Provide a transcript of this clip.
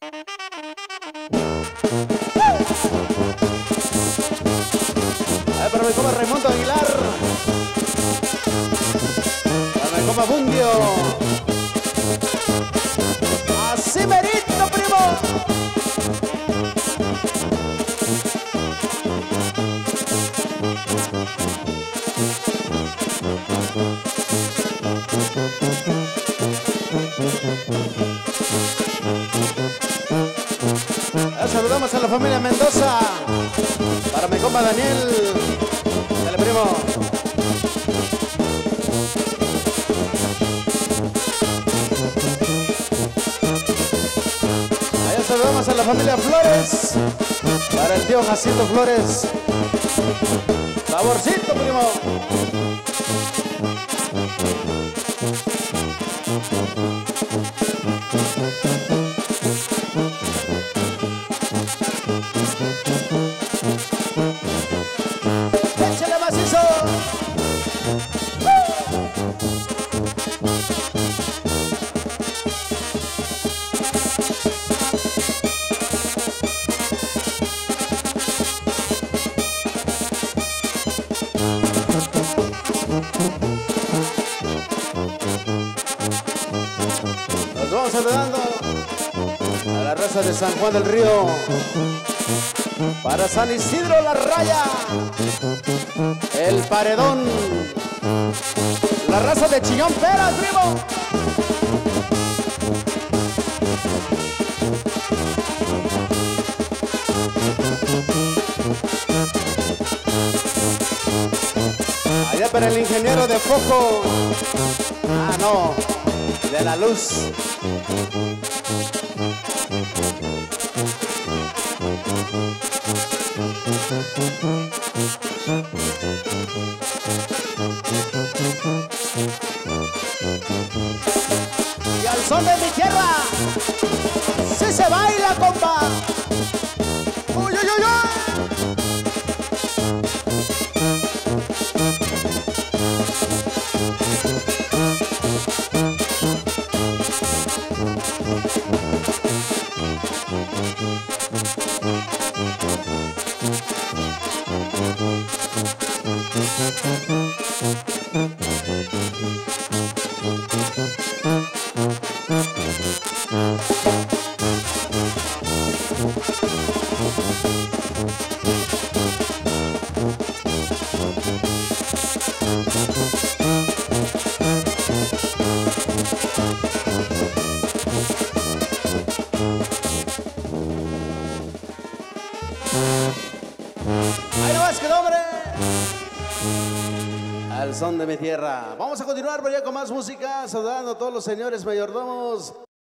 Ay, para mi compa Raimundo Aguilar. Para mi compa Bundio. Familia Mendoza. Para mi compa Daniel. Dale, primo. Allá saludamos a la familia Flores. Para el tío Jacinto Flores. Saborcito, primo. Nos vamos saludando a la raza de San Juan del Río. Para San Isidro La Raya. El Paredón. La raza de Chillón Peras, primo. Allá para el ingeniero de foco. Ah, no. De la luz. Y al son de mi tierra, sí se baila, compa. Ahí nomás quedó, hombre. Al son de mi tierra. Vamos a continuar, pero ya con más música, saludando a todos los señores mayordomos.